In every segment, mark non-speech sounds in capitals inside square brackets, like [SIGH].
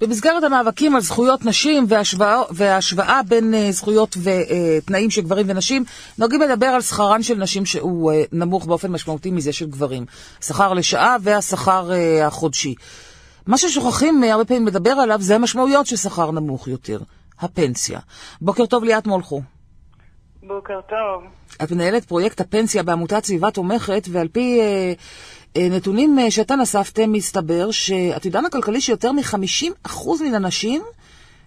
במסגרת המאבקים על זכויות נשים והשוואה, והשוואה בין uh, זכויות ותנאים uh, של גברים ונשים, נוהגים לדבר על שכרן של נשים שהוא uh, נמוך באופן משמעותי מזה של גברים. שכר לשעה והשכר uh, החודשי. מה ששוכחים uh, הרבה פעמים לדבר עליו זה המשמעויות של שכר נמוך יותר, הפנסיה. בוקר טוב ליאת מולכו. בוקר טוב. את מנהלת פרויקט הפנסיה בעמותת סביבה תומכת, ועל פי אה, אה, נתונים אה, שאתה נספתם, מסתבר שעתידן הכלכלי של יותר מ-50% מן הנשים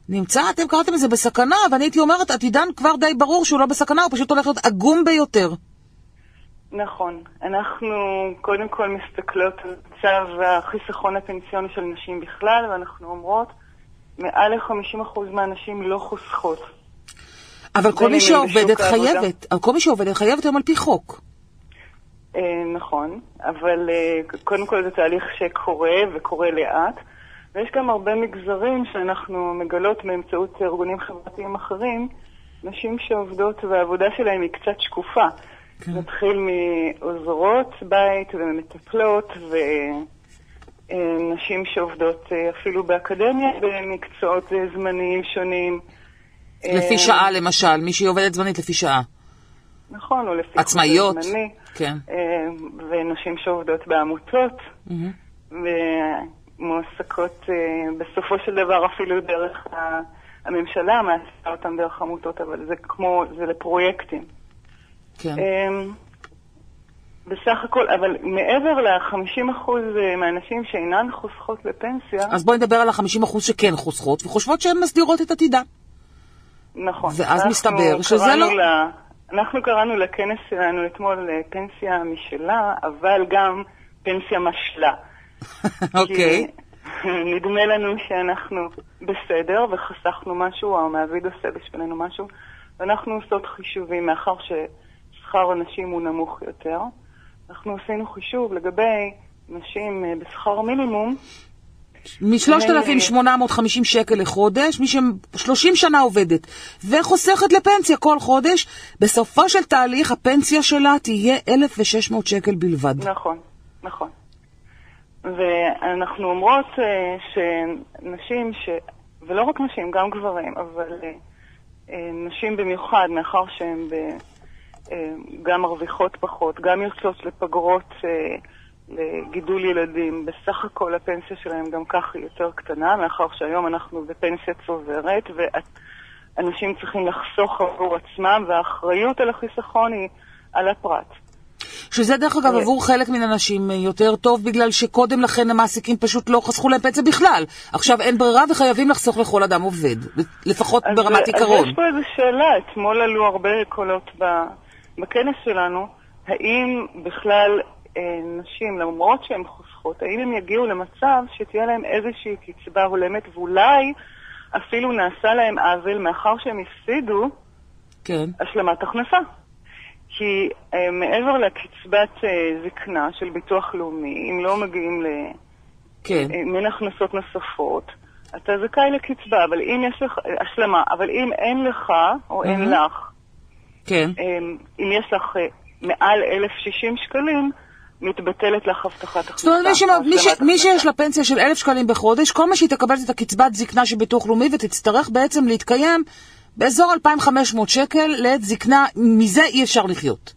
נמצא, אתם קראתם לזה בסכנה, ואני הייתי אומרת, עתידן כבר די ברור שהוא לא בסכנה, הוא פשוט הולך להיות עגום ביותר. נכון. אנחנו קודם כל מסתכלות על מצב החיסכון הפנסיוני של נשים בכלל, ואנחנו אומרות, מעל ל-50% מהנשים לא חוסכות. אבל כל מי שעובדת חייבת, כל מי שעובדת חייבת היום על פי חוק. אה, נכון, אבל אה, קודם כל זה תהליך שקורה וקורה לאט, ויש גם הרבה מגזרים שאנחנו מגלות באמצעות ארגונים חברתיים אחרים, נשים שעובדות והעבודה שלהן היא קצת שקופה. כן. נתחיל מעוזרות בית ומטפלות ונשים אה, שעובדות אפילו באקדמיה במקצועות זמניים שונים. לפי שעה למשל, מי שהיא עובדת זמנית לפי שעה. נכון, או לפי... עצמאיות. זמני, כן. אה, ונשים שעובדות בעמותות, mm-hmm. ומועסקות אה, בסופו של דבר אפילו דרך הממשלה, מעשה אותם דרך עמותות, אבל זה כמו, זה לפרויקטים. כן. אה, בסך הכל, אבל מעבר ל-50% מהנשים שאינן חוסכות לפנסיה... אז בואי נדבר על ה-50% שכן חוסכות, וחושבות שהן מסדירות את עתידה. נכון. ואז מסתבר שזה לא... לה, אנחנו קראנו לכנס שלנו אתמול אה, פנסיה משלה, אבל גם פנסיה משלה. [LAUGHS] אוקיי. [LAUGHS] נדמה לנו שאנחנו בסדר וחסכנו משהו, או המעביד עושה בשבילנו משהו, ואנחנו עושות חישובים מאחר ששכר הנשים הוא נמוך יותר. אנחנו עשינו חישוב לגבי נשים אה, בשכר מינימום, מ-3,850 שקל לחודש, מי ש-30 שנה עובדת וחוסכת לפנסיה כל חודש, בסופו של תהליך הפנסיה שלה תהיה 1,600 שקל בלבד. נכון, נכון. ואנחנו אומרות uh, שנשים, ש... ולא רק נשים, גם גברים, אבל uh, נשים במיוחד, מאחר שהן ב... uh, גם מרוויחות פחות, גם יוצאות לפגרות uh, לגידול ילדים, בסך הכל הפנסיה שלהם גם כך היא יותר קטנה, מאחר שהיום אנחנו בפנסיה צוברת, ואנשים צריכים לחסוך עבור עצמם, והאחריות על החיסכון היא על הפרט. שזה דרך אגב עבור חלק מן הנשים יותר טוב, בגלל שקודם לכן המעסיקים פשוט לא חסכו להם פנסיה בכלל. עכשיו אין ברירה וחייבים לחסוך לכל אדם עובד, לפחות אז, ברמת עיקרון. אז יש פה איזו שאלה, אתמול עלו הרבה קולות בכנס שלנו, האם בכלל אה, נשים, למרות שהן חוסכות, האם הן יגיעו למצב שתהיה להן איזושהי קצבה הולמת, ואולי אפילו נעשה להן עוול מאחר שהן הפסידו כן. השלמת הכנסה. כי אה, מעבר לקצבת אה, זקנה של ביטוח לאומי, אם לא מגיעים ל... כן. אה, הכנסות נוספות, אתה זכאי לקצבה, אבל אם יש לך, אה, השלמה, אבל אם אין לך, או. אין לך, כן. אה, אם יש לך אה, מעל 1,060 שקלים, מתבטלת לך הבטחת הכנסה. זאת אומרת, מי, ש... מי שיש לה פנסיה של אלף שקלים בחודש, כל מה שהיא תקבל זה את הקצבת זקנה של ביטוח לאומי, ותצטרך בעצם להתקיים באזור 2,500 שקל לעת זקנה, מזה אי אפשר לחיות.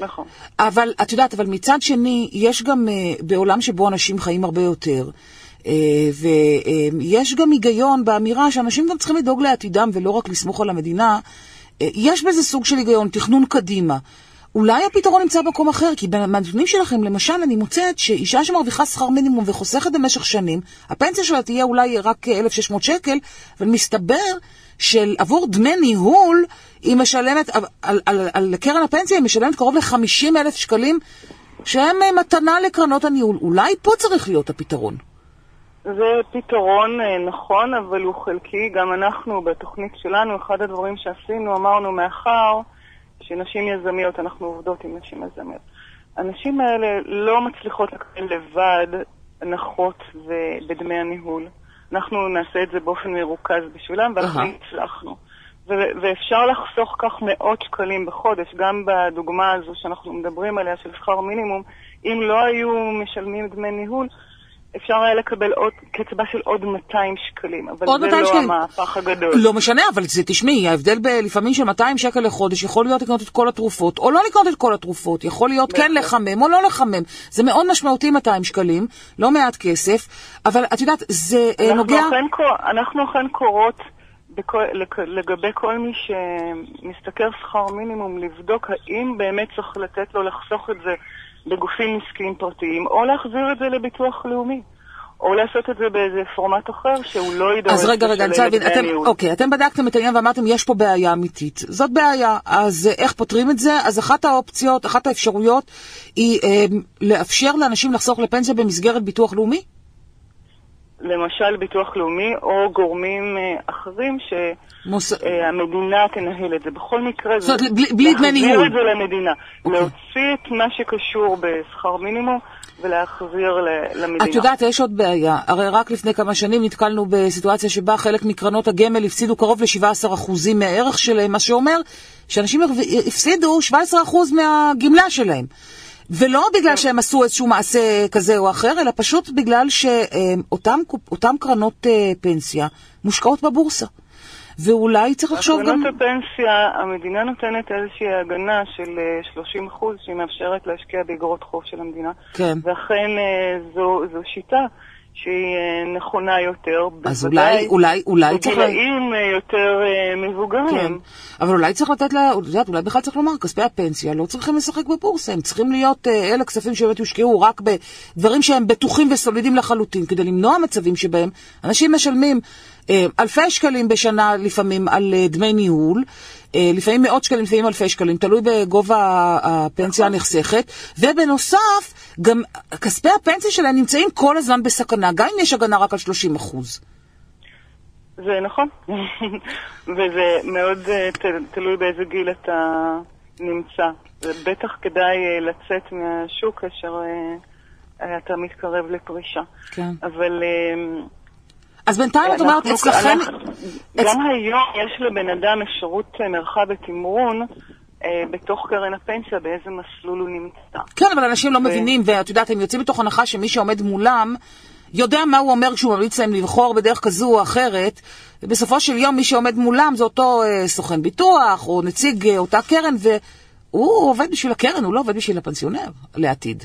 נכון. אבל, את יודעת, אבל מצד שני, יש גם uh, בעולם שבו אנשים חיים הרבה יותר, uh, ויש uh, גם היגיון באמירה שאנשים גם צריכים לדאוג לעתידם ולא רק לסמוך על המדינה. Uh, יש בזה סוג של היגיון, תכנון קדימה. אולי הפתרון נמצא במקום אחר, כי מהנתונים שלכם, למשל, אני מוצאת שאישה שמרוויחה שכר מינימום וחוסכת במשך שנים, הפנסיה שלה תהיה אולי רק 1,600 שקל, אבל מסתבר שעבור דמי ניהול היא משלמת, על, על, על, על קרן הפנסיה היא משלמת קרוב ל-50 אלף שקלים, שהם מתנה לקרנות הניהול. אולי פה צריך להיות הפתרון. זה פתרון אה, נכון, אבל הוא חלקי. גם אנחנו, בתוכנית שלנו, אחד הדברים שעשינו, אמרנו, מאחר שנשים יזמיות, אנחנו עובדות עם נשים יזמיות. הנשים האלה לא מצליחות לקבל לבד הנחות בדמי הניהול. אנחנו נעשה את זה באופן מרוכז בשבילם, ואנחנו uh-huh. הצלחנו. ו- ואפשר לחסוך כך מאות שקלים בחודש, גם בדוגמה הזו שאנחנו מדברים עליה של שכר מינימום, אם לא היו משלמים דמי ניהול, אפשר היה לקבל עוד קצבה של עוד 200 שקלים, אבל זה 200 לא שקלים. המהפך הגדול. לא משנה, אבל זה, תשמעי, ההבדל ב- לפעמים של 200 שקל לחודש יכול להיות לקנות את כל התרופות, או לא לקנות את כל התרופות, יכול להיות כן. לחמם או לא לחמם. זה מאוד משמעותי 200 שקלים, לא מעט כסף, אבל את יודעת, זה אה, אנחנו נוגע... אכן אנחנו אכן קוראות בכל, לגבי כל מי שמשתכר שכר מינימום, לבדוק האם באמת צריך לתת לו לחסוך את זה בגופים עסקיים פרטיים, או להחזיר את זה לביטוח לאומי. או לעשות את זה באיזה פורמט אחר שהוא לא יידרש אז רגע, רגע, אני רוצה להבין, אתם, אוקיי, אתם בדקתם את העניין ואמרתם, יש פה בעיה אמיתית. זאת בעיה, אז אה, איך פותרים את זה? אז אחת האופציות, אחת האפשרויות, היא אה, לאפשר לאנשים לחסוך לפנסיה במסגרת ביטוח לאומי? למשל ביטוח לאומי או גורמים אה, אחרים מוס... שהמדינה תנהל את זה. בכל מקרה זאת זה אומרת, בלי- דמי ניהול. להחזיר את זה למדינה. אוקיי. להוציא את מה שקשור בשכר מינימום ולהחזיר למדינה. את יודעת, יש עוד בעיה. הרי רק לפני כמה שנים נתקלנו בסיטואציה שבה חלק מקרנות הגמל הפסידו קרוב ל-17% מהערך שלהם, מה שאומר שאנשים הפסידו 17% מהגמלה שלהם. ולא בגלל שהם עשו איזשהו מעשה כזה או אחר, אלא פשוט בגלל שאותן קרנות אה, פנסיה מושקעות בבורסה. ואולי צריך לחשוב גם... קרנות הפנסיה, המדינה נותנת איזושהי הגנה של אה, 30 אחוז שהיא מאפשרת להשקיע באגרות חוב של המדינה. כן. ואכן אה, זו, זו שיטה שהיא אה, נכונה יותר. אז אולי, אולי, אולי צריך... בגילאים אה, יותר אה, כן. מבוגרים. אבל אולי צריך לתת לה, את יודעת, אולי בכלל צריך לומר, כספי הפנסיה לא צריכים לשחק בבורסה, הם צריכים להיות אלה כספים שבאמת יושקעו רק בדברים שהם בטוחים וסולידיים לחלוטין, כדי למנוע מצבים שבהם אנשים משלמים אלפי שקלים בשנה לפעמים על אה, דמי ניהול. אה, לפעמים מאות שקלים, לפעמים אלפי שקלים, תלוי בגובה הפנסיה הנחסכת, ובנוסף, גם כספי הפנסיה שלהם נמצאים כל הזמן בסכנה, גם אם יש הגנה רק על 30 אחוז. זה נכון, [LAUGHS] וזה מאוד אה, תלוי באיזה גיל אתה נמצא. זה בטח כדאי אה, לצאת מהשוק כאשר אה, אתה מתקרב לפרישה. כן. אבל אה, אז בינתיים את אומרת, אצלכם... גם היום יש לבן אדם אפשרות אה, מרחב ותמרון אה, בתוך קרן הפנסיה, באיזה מסלול הוא נמצא. כן, אבל אנשים לא מבינים, ואת יודעת, הם יוצאים מתוך הנחה שמי שעומד מולם יודע מה הוא אומר כשהוא ממליץ להם לבחור בדרך כזו או אחרת, ובסופו של יום מי שעומד מולם זה אותו אה, סוכן ביטוח, או נציג אה, אותה קרן, והוא עובד בשביל הקרן, הוא לא עובד בשביל הפנסיונר לעתיד.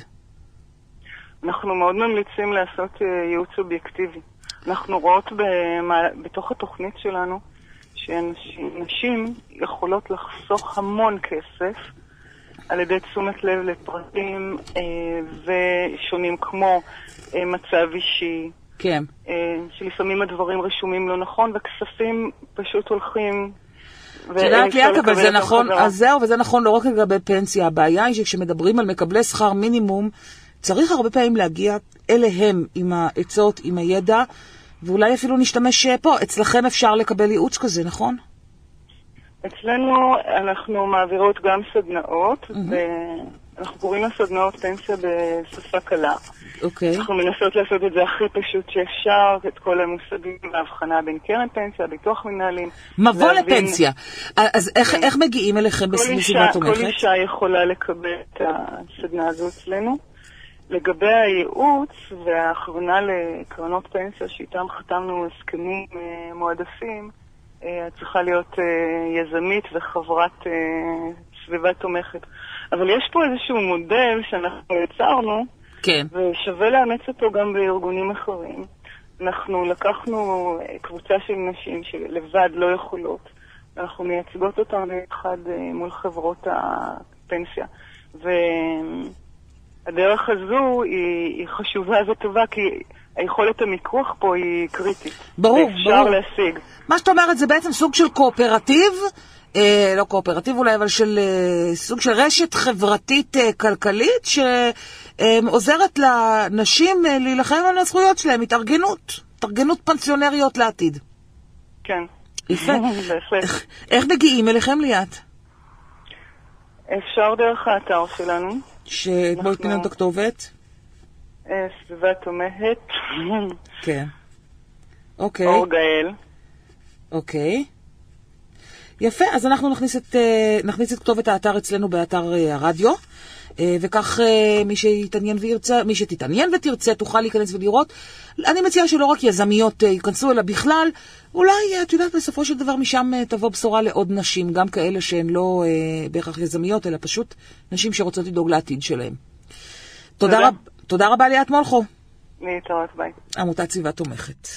אנחנו מאוד ממליצים לעשות אה, ייעוץ אובייקטיבי. אנחנו רואות בתוך התוכנית שלנו שנשים יכולות לחסוך המון כסף על ידי תשומת לב לפרטים אה, ושונים כמו אה, מצב אישי, כן. אה, שלפעמים הדברים רשומים לא נכון וכספים פשוט הולכים. את יודעת, ליאת, אבל זה נכון. אז זהו, וזה נכון לא רק לגבי פנסיה. הבעיה היא שכשמדברים על מקבלי שכר מינימום, צריך הרבה פעמים להגיע אליהם עם העצות, עם הידע, ואולי אפילו נשתמש אה, פה. אצלכם אפשר לקבל ייעוץ כזה, נכון? אצלנו אנחנו מעבירות גם סדנאות, ואנחנו קוראים לסדנאות פנסיה בשפה קלה. אוקיי. אנחנו מנסות לעשות את זה הכי פשוט שאפשר, את כל המושגים, ההבחנה בין קרן פנסיה, ביטוח מנהלים. מבוא להבין- לפנסיה. אז איך, כן. איך מגיעים אליכם כל בסביבה כל תומכת? אישה יכולה לקבל את הסדנה הזו אצלנו. לגבי הייעוץ וההכוונה לקרנות פנסיה שאיתם חתמנו הסכמים אה, מועדפים, אה, את צריכה להיות אה, יזמית וחברת סביבה תומכת. אבל יש פה איזשהו מודל שאנחנו יצרנו, כן. ושווה לאמץ אותו גם בארגונים אחרים. אנחנו לקחנו קבוצה של נשים שלבד לא יכולות, ואנחנו מייצגות אותן ביחד אה, מול חברות הפנסיה. והדרך הזו היא, היא חשובה וטובה, כי היכולת המיקוח פה היא קריטית. ברור, ואפשר ברור. להשיג. מה שאת אומרת זה בעצם סוג של קואופרטיב, אה, לא קואופרטיב אולי, אבל של אה, סוג של רשת חברתית אה, כלכלית שעוזרת לנשים אה, להילחם על הזכויות שלהם, התארגנות, התארגנות פנסיונריות לעתיד. כן. יפה. [LAUGHS] איך, איך מגיעים אליכם ליאת? אפשר דרך האתר שלנו, תני לנו את הכתובת. אה, סביבה תומכת, כן. אוקיי, אור גאל. אוקיי. יפה, אז אנחנו נכניס את, אה, נכניס את כתובת האתר אצלנו באתר אה, הרדיו, אה, וכך מי שיתעניין וירצה, מי שתתעניין ותרצה תוכל להיכנס ולראות. אני מציעה שלא רק יזמיות ייכנסו, אלא בכלל, אולי, את יודעת, בסופו של דבר משם תבוא בשורה לעוד נשים, גם כאלה שהן לא בהכרח יזמיות, אלא פשוט נשים שרוצות לדאוג לעתיד שלהן. תודה, תודה, רב, תודה רבה ליאת מולכו. להתראות, ביי. עמותת סביבה תומכת.